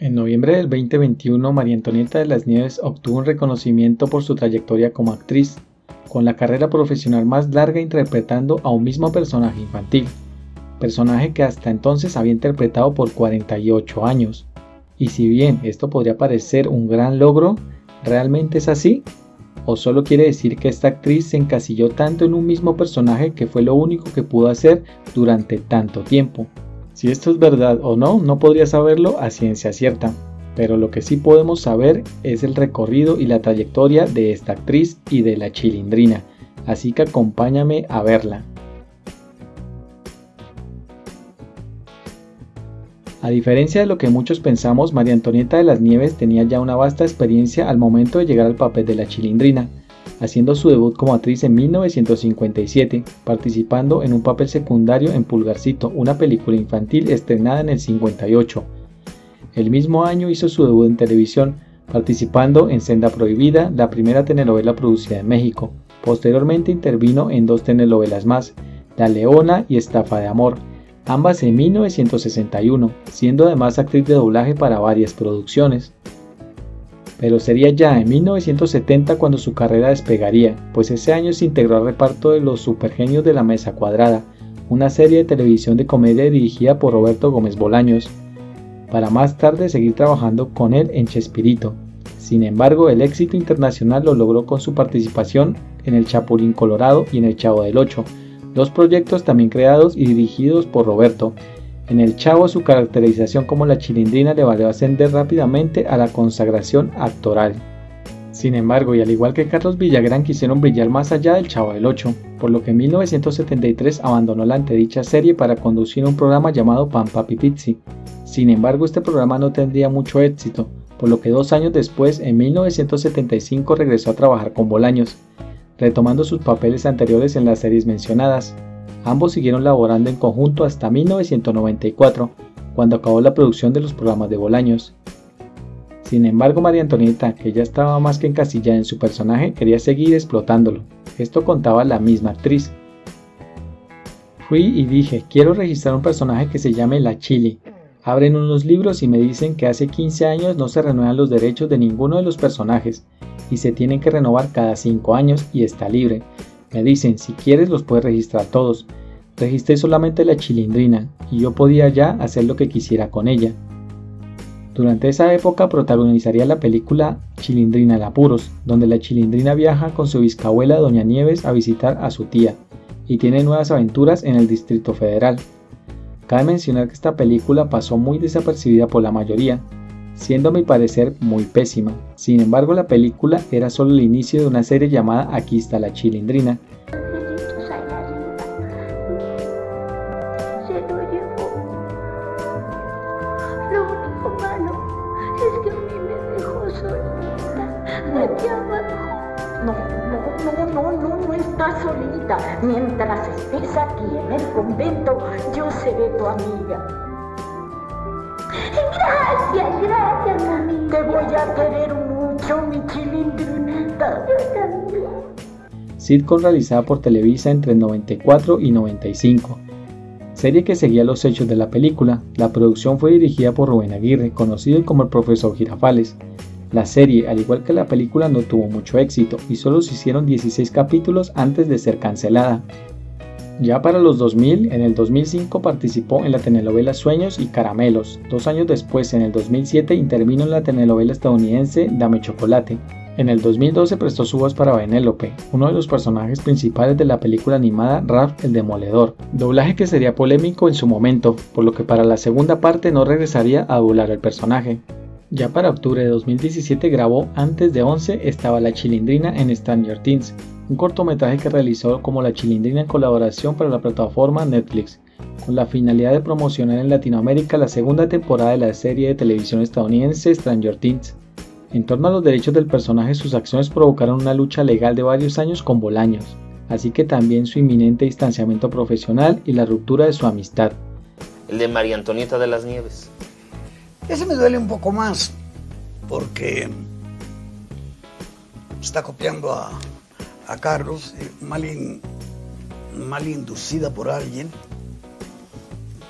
En noviembre del 2021, María Antonieta de las Nieves obtuvo un reconocimiento por su trayectoria como actriz, con la carrera profesional más larga interpretando a un mismo personaje infantil, personaje que hasta entonces había interpretado por 48 años. Y si bien esto podría parecer un gran logro, ¿realmente es así? ¿O solo quiere decir que esta actriz se encasilló tanto en un mismo personaje que fue lo único que pudo hacer durante tanto tiempo? Si esto es verdad o no, no podría saberlo a ciencia cierta, pero lo que sí podemos saber es el recorrido y la trayectoria de esta actriz y de la chilindrina, así que acompáñame a verla. A diferencia de lo que muchos pensamos, María Antonieta de las Nieves tenía ya una vasta experiencia al momento de llegar al papel de la chilindrina, haciendo su debut como actriz en 1957, participando en un papel secundario en Pulgarcito, una película infantil estrenada en el 58. El mismo año hizo su debut en televisión, participando en Senda Prohibida, la primera telenovela producida en México. Posteriormente intervino en dos telenovelas más, La Leona y Estafa de Amor, ambas en 1961, siendo además actriz de doblaje para varias producciones pero sería ya en 1970 cuando su carrera despegaría, pues ese año se integró al reparto de Los Supergenios de la Mesa Cuadrada, una serie de televisión de comedia dirigida por Roberto Gómez Bolaños, para más tarde seguir trabajando con él en Chespirito. Sin embargo, el éxito internacional lo logró con su participación en El Chapulín Colorado y en El Chavo del Ocho, dos proyectos también creados y dirigidos por Roberto, en el Chavo su caracterización como la chilindrina le valió ascender rápidamente a la consagración actoral. Sin embargo, y al igual que Carlos Villagrán quisieron brillar más allá del Chavo del 8, por lo que en 1973 abandonó la antedicha serie para conducir un programa llamado Pan Papi Pizzi. Sin embargo, este programa no tendría mucho éxito, por lo que dos años después, en 1975, regresó a trabajar con Bolaños, retomando sus papeles anteriores en las series mencionadas, Ambos siguieron laborando en conjunto hasta 1994, cuando acabó la producción de los programas de Bolaños. Sin embargo, María Antonieta, que ya estaba más que encasillada en su personaje, quería seguir explotándolo. Esto contaba la misma actriz. Fui y dije, quiero registrar un personaje que se llame La Chili. Abren unos libros y me dicen que hace 15 años no se renuevan los derechos de ninguno de los personajes y se tienen que renovar cada 5 años y está libre. Me dicen, si quieres los puedes registrar todos, Registré solamente la chilindrina y yo podía ya hacer lo que quisiera con ella. Durante esa época protagonizaría la película Chilindrina de Apuros, donde la chilindrina viaja con su bisabuela Doña Nieves a visitar a su tía y tiene nuevas aventuras en el Distrito Federal. Cabe mencionar que esta película pasó muy desapercibida por la mayoría, siendo a mi parecer muy pésima. Sin embargo, la película era solo el inicio de una serie llamada Aquí está la Chilindrina. Mientras estés aquí en el convento, yo seré tu amiga. Gracias, Sitcom realizada por Televisa entre 94 y 95. Serie que seguía los hechos de la película. La producción fue dirigida por Rubén Aguirre, conocido como el profesor Girafales, la serie, al igual que la película, no tuvo mucho éxito y solo se hicieron 16 capítulos antes de ser cancelada. Ya para los 2000, en el 2005 participó en la telenovela Sueños y Caramelos. Dos años después, en el 2007, intervino en la telenovela estadounidense Dame Chocolate. En el 2012 prestó su voz para Benélope, uno de los personajes principales de la película animada Ralph el Demoledor, doblaje que sería polémico en su momento, por lo que para la segunda parte no regresaría a doblar el personaje. Ya para octubre de 2017 grabó Antes de 11 estaba la chilindrina en Stranger Things, un cortometraje que realizó como la chilindrina en colaboración para la plataforma Netflix, con la finalidad de promocionar en Latinoamérica la segunda temporada de la serie de televisión estadounidense Stranger Things. En torno a los derechos del personaje, sus acciones provocaron una lucha legal de varios años con Bolaños, así que también su inminente distanciamiento profesional y la ruptura de su amistad. El de María Antonieta de las Nieves. Ese me duele un poco más porque está copiando a, Carlos, eh, mal, inducida por alguien.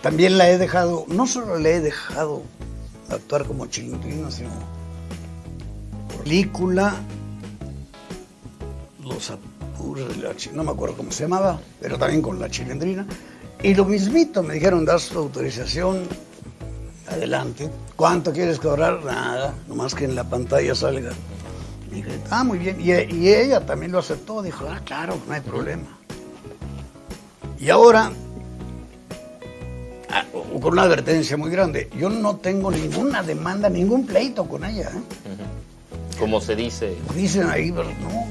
También la he dejado, no solo le he dejado actuar como chilindrina, sino película, los apuros de la no me acuerdo cómo se llamaba, pero también con la chilindrina. Y lo mismito, me dijeron, das tu autorización, adelante. ¿Cuánto quieres cobrar? Nada, nomás que en la pantalla salga. Dije, ah, muy bien. Y, y ella también lo aceptó, dijo, ah, claro, no hay problema. Y ahora con una advertencia muy grande. Yo no tengo ninguna demanda, ningún pleito con ella. ¿eh? Como se dice. Dicen ahí, pero no.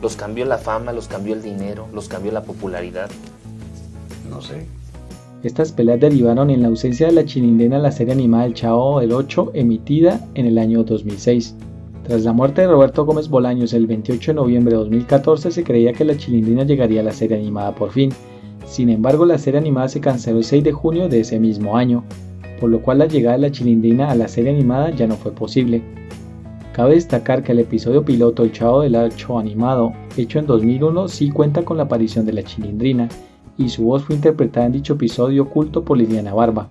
Los cambió la fama, los cambió el dinero, los cambió la popularidad. No sé. Estas peleas derivaron en la ausencia de la chilindrina en la serie animada El Chavo del 8, emitida en el año 2006. Tras la muerte de Roberto Gómez Bolaños el 28 de noviembre de 2014 se creía que la chilindrina llegaría a la serie animada por fin, sin embargo, la serie animada se canceló el 6 de junio de ese mismo año, por lo cual la llegada de la chilindrina a la serie animada ya no fue posible. Cabe destacar que el episodio piloto El Chavo del Ocho animado, hecho en 2001, sí cuenta con la aparición de la chilindrina, y su voz fue interpretada en dicho episodio oculto por Liliana Barba.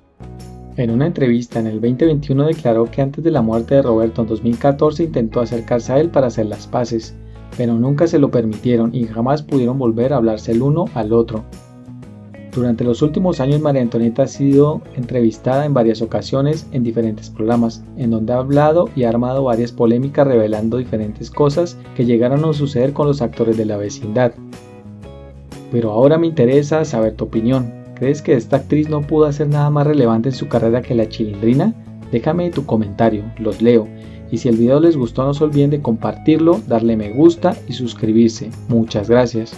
En una entrevista en el 2021 declaró que antes de la muerte de Roberto en 2014 intentó acercarse a él para hacer las paces, pero nunca se lo permitieron y jamás pudieron volver a hablarse el uno al otro. Durante los últimos años María Antonieta ha sido entrevistada en varias ocasiones en diferentes programas, en donde ha hablado y ha armado varias polémicas revelando diferentes cosas que llegaron a suceder con los actores de la vecindad. Pero ahora me interesa saber tu opinión. ¿Crees que esta actriz no pudo hacer nada más relevante en su carrera que la chilindrina? Déjame tu comentario, los leo. Y si el video les gustó no se olviden de compartirlo, darle me gusta y suscribirse. Muchas gracias.